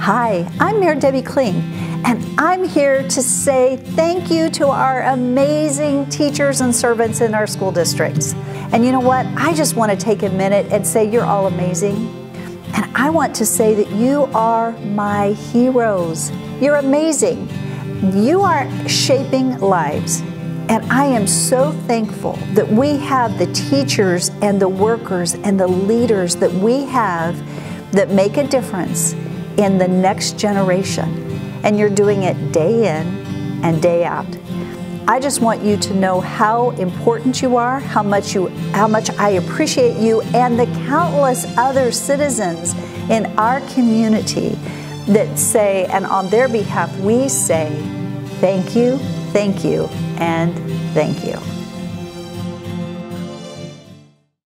Hi, I'm Mayor Debbie Kling, and I'm here to say thank you to our amazing teachers and servants in our school districts. And you know what? I just want to take a minute and say you're all amazing. And I want to say that you are my heroes. You're amazing. You are shaping lives. And I am so thankful that we have the teachers and the workers and the leaders that we have that make a difference in the next generation. And you're doing it day in and day out. I just want you to know how important you are, how much you how much I appreciate you and the countless other citizens in our community that say and on their behalf we say thank you, thank you and thank you.